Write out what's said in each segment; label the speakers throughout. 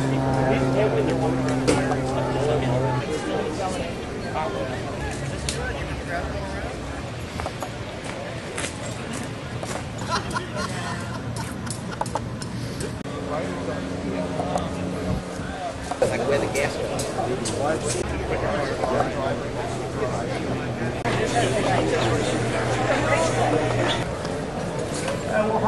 Speaker 1: Like where the gas was. Uh, we're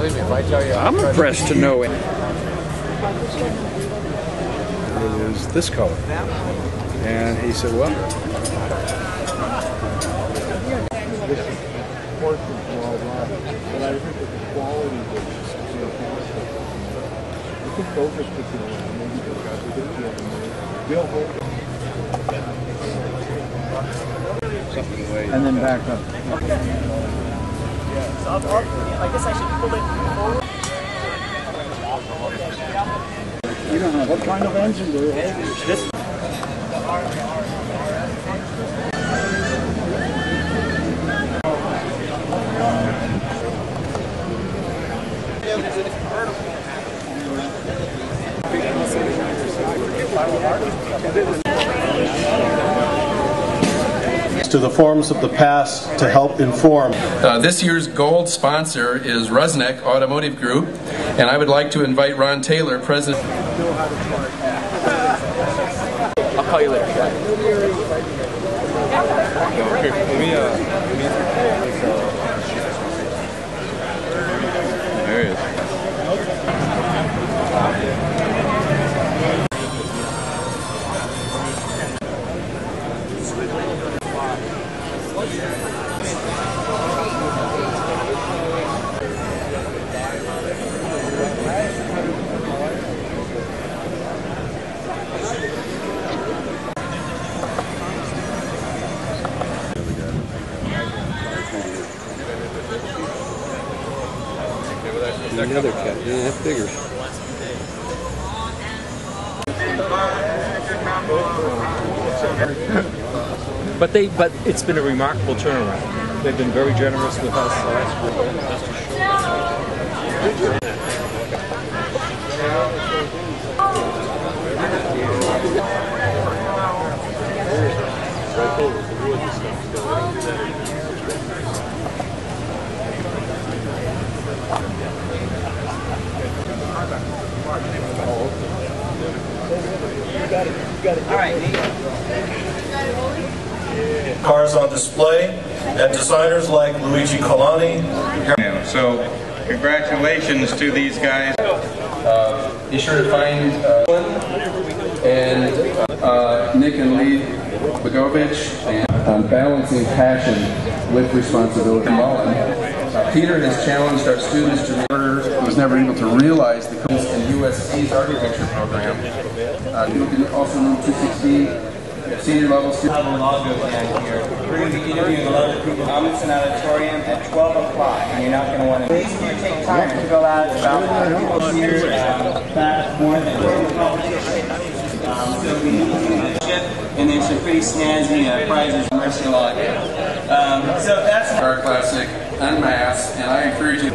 Speaker 1: Believe me, if I tell you,
Speaker 2: I'm impressed to know it. it. Is this color. And he said, well,
Speaker 3: This is portion for all that, but I think that the quality was fantastic. I think those are sticking maybe those guys are gonna be they'll hold it.
Speaker 2: something way.
Speaker 3: And then back up.
Speaker 4: I guess I should pull it forward.
Speaker 3: You don't know, what kind of engine do you have?
Speaker 4: This
Speaker 5: to the forms of the past to help inform.
Speaker 6: Uh, this year's gold sponsor is Rusnak Automotive Group, and I would like to invite Ron Taylor, President.
Speaker 4: I'll call you later.
Speaker 2: The other cat, yeah, that figures.
Speaker 7: But they, but it's been a remarkable turnaround. They've been very generous with us. So that's great.
Speaker 5: Cars on display and designers like Luigi Colani,
Speaker 8: So, congratulations to these guys.
Speaker 6: Be sure to find uh, and uh, Nick and Lee Begovich and on balancing passion with responsibility. Uh, Peter has challenged our students to who was never able to realize the codes in USC's architecture program. Uh, you can also move 260 senior level students.
Speaker 9: have a logo down here. We're going to be interviewing a lot of people. in Thomas Auditorium at 12 o'clock, and you're not going to want to. Please do take time to fill out about people here. Um, that's more than um, so we need to and there's some pretty snazzy uh, prizes. Mercy log. Um, so that's
Speaker 6: our Classic en masse, and I encourage you.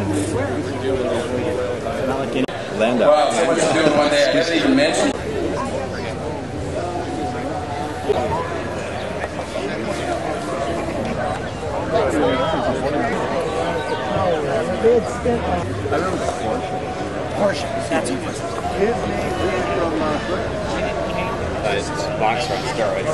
Speaker 6: Wow, so what you're doing one day, I haven't even mentioned.
Speaker 1: It's box on steroids.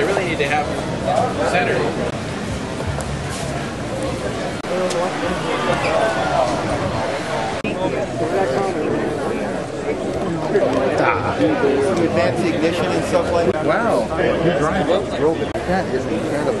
Speaker 1: They really need to have center. Some advanced ignition and stuff like that.
Speaker 3: Wow. You drive it. Drove it. That is incredible.